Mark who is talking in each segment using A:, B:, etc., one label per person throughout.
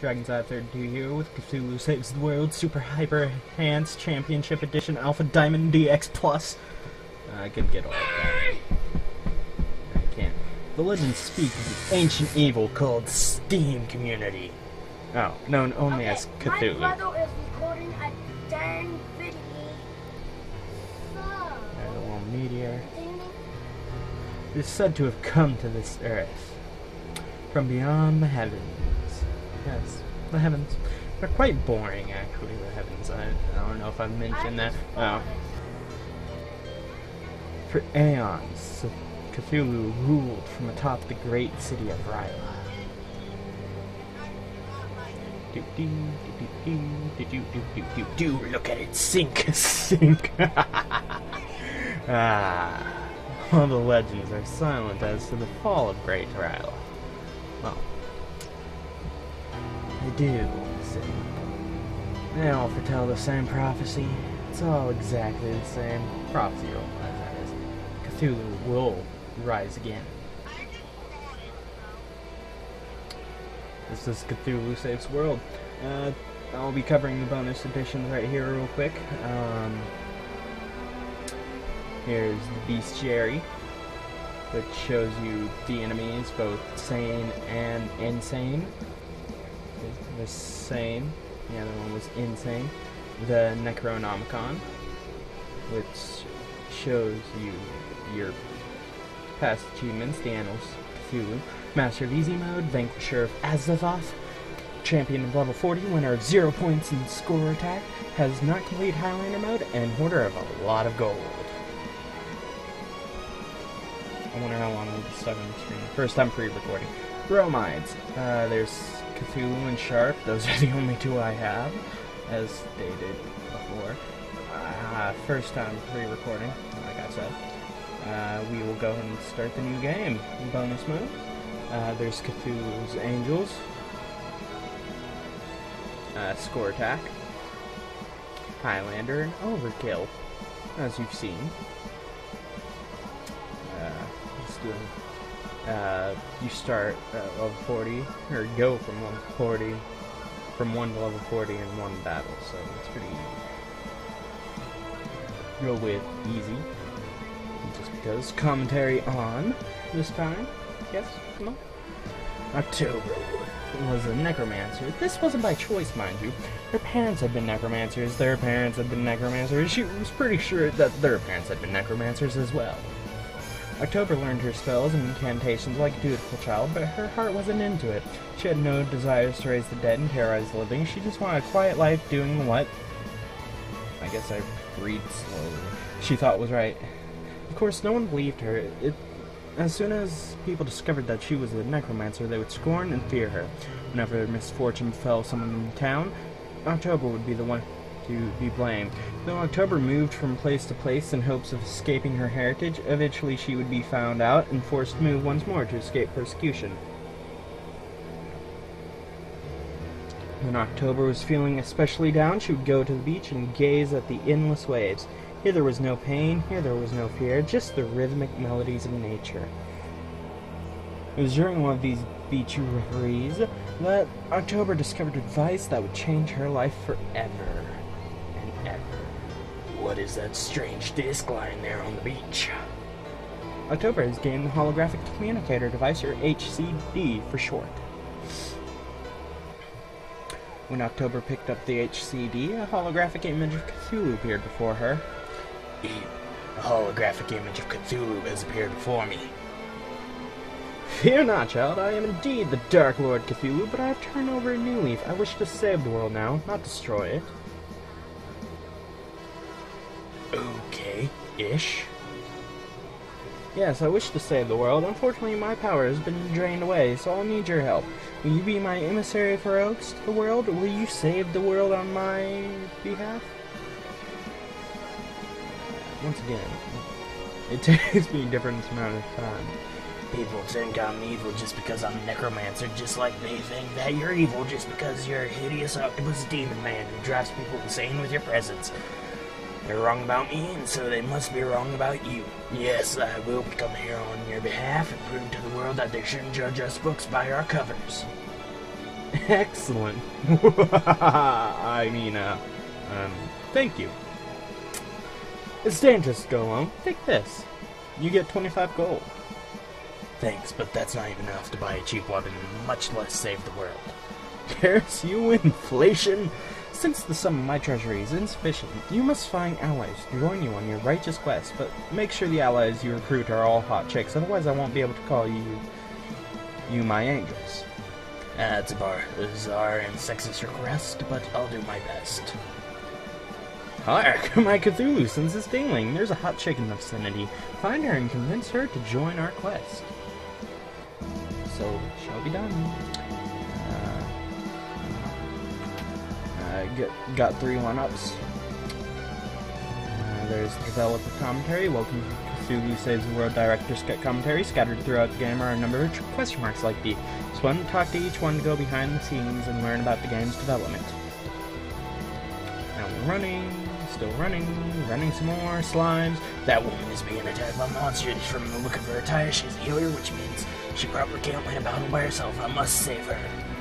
A: Dragon's Eye 32 here with Cthulhu Saves the World Super Hyper Enhanced Championship Edition Alpha Diamond DX Plus. Uh, I could get all of that. I can't. The legends speak of the ancient evil called Steam Community. Oh, known only as Cthulhu.
B: My brother is recording a dang video.
A: There's a little meteor.
B: So,
A: It is said to have come to this earth from beyond the heavens. Yes, the heavens. They're quite boring, actually, the heavens. I, I don't know if I've mentioned that. Oh. For aeons, Cthulhu ruled from atop the great city of R'lyeh. Do do do do do do do do do do look at it sink sink ah all the legends are silent as to the fall of Great R'lyeh. Do. They all foretell the same prophecy. It's all exactly the same prophecy, that is. Cthulhu will rise again. This is Cthulhu Saves World. Uh, I'll be covering the bonus editions right here real quick. Um, here's the beast Bestiary, which shows you the enemies, both sane and insane. The same. the other one was insane. The Necronomicon, which shows you your past achievements, the Annals Cthulhu. Master of Easy Mode, Vanquisher of Azeroth, Champion of level 40, winner of 0 points in score attack, has not complete Highlander mode, and hoarder of a lot of gold. I wonder how long we'll be stuck on the screen. First, I'm pre-recording. Bromides. Uh, there's Cthulhu and Sharp. Those are the only two I have, as stated before. Uh, first time pre-recording, like I said. Uh, we will go and start the new game. Bonus mode. Uh, there's Cthulhu's Angels. Uh, score attack. Highlander and Overkill, as you've seen. Uh, just doing. Uh, you start at level 40, or go from level 40, from 1 to level 40 in one battle, so it's pretty easy. Go with easy. Just because commentary on this time. Yes? Come on. October was a necromancer. This wasn't by choice, mind you. Her parents had been necromancers, their parents had been necromancers. She was pretty sure that their parents had been necromancers as well. October learned her spells and incantations like a dutiful child, but her heart wasn't into it. She had no desires to raise the dead and terrorize the living. She just wanted a quiet life doing what? I guess I read slowly. She thought was right. Of course, no one believed her. It, as soon as people discovered that she was a necromancer, they would scorn and fear her. Whenever misfortune befell someone in town, October would be the one to be blamed. Though October moved from place to place in hopes of escaping her heritage, eventually she would be found out and forced to move once more to escape persecution. When October was feeling especially down, she would go to the beach and gaze at the endless waves. Here there was no pain, here there was no fear, just the rhythmic melodies of nature. It was during one of these beach reveries that October discovered advice that would change her life forever. What is that strange disc lying there on the beach? October has gained the holographic communicator device, or HCD for short. When October picked up the HCD, a holographic image of Cthulhu appeared before her. A holographic image of Cthulhu has appeared before me. Fear not, child. I am indeed the Dark Lord Cthulhu, but I have turned over a new leaf. I wish to save the world now, not destroy it. Okay, ish. Yes, I wish to save the world. Unfortunately, my power has been drained away, so I'll need your help. Will you be my emissary for Oaks to the world? Will you save the world on my behalf? Once again, it takes me a different amount of time. People think I'm evil just because I'm a necromancer, just like they think that you're evil just because you're uh, a hideous octopus demon man who drives people insane with your presence. They're wrong about me, and so they must be wrong about you. Yes, I will become here on your behalf and prove to the world that they shouldn't judge us books by our covers. Excellent. I mean, uh, um, thank you. It's dangerous to go alone. Take this. You get 25 gold. Thanks, but that's not even enough to buy a cheap weapon, much less save the world. Curse you, inflation! Since the sum of my treasury is insufficient, you must find allies to join you on your righteous quest, but make sure the allies you recruit are all hot chicks, otherwise I won't be able to call you you my angels. That's a bar, bizarre and sexist request, but I'll do my best. Hark, my Cthulhu sends this dingling. There's a hot chick in the vicinity. Find her and convince her to join our quest. So, shall be done. Uh, get, got three one-ups. Uh, there's developer commentary. Welcome to Cthulhu Saves the World Director's Cut commentary. Scattered throughout the game are a number of question marks like these. Just one to talk to each one to go behind the scenes and learn about the game's development. Now we're running, still running, running some more. Slimes. That woman is being attacked by monsters. From the look of her attire, she's a healer, which means she probably can't win a battle by herself. I must save her.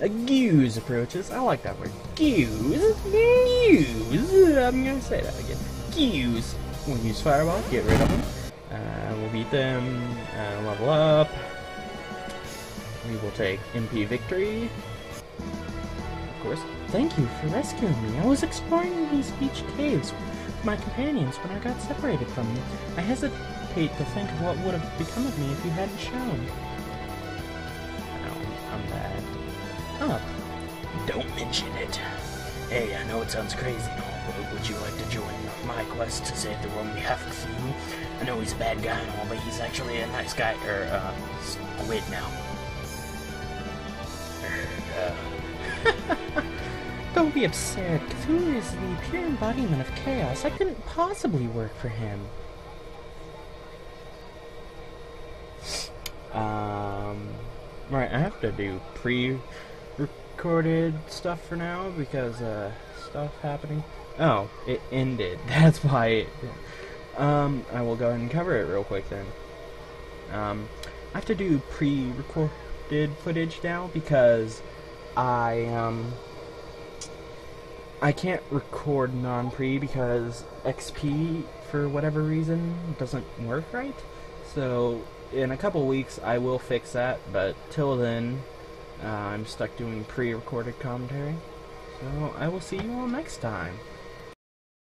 A: A Goose approaches. I like that word. Goose? Goose? I'm gonna say that again. Goose. We'll use Fireball, get rid of them. Uh, we'll beat them, uh, level up. We will take MP Victory. Of course. Thank you for rescuing me. I was exploring these beach caves with my companions when I got separated from you. I hesitate to think of what would have become of me if you hadn't shown. I'm bad. Up. Don't mention it. Hey, I know it sounds crazy and all, but would you like to join my quest to save the world on behalf of Cthulhu? I know he's a bad guy and all, but he's actually a nice guy, or, uh, squid now. Uh, Don't be upset. Cthulhu is the pure embodiment of chaos. I couldn't possibly work for him. Um, right, I have to do pre-recorded stuff for now because, uh, stuff happening. Oh, it ended. That's why it... Um, I will go ahead and cover it real quick then. Um, I have to do pre-recorded footage now because I, um... I can't record non-pre because XP, for whatever reason, doesn't work right. So, in a couple weeks, I will fix that, but till then, uh, I'm stuck doing pre-recorded commentary. So, I will see you all next time.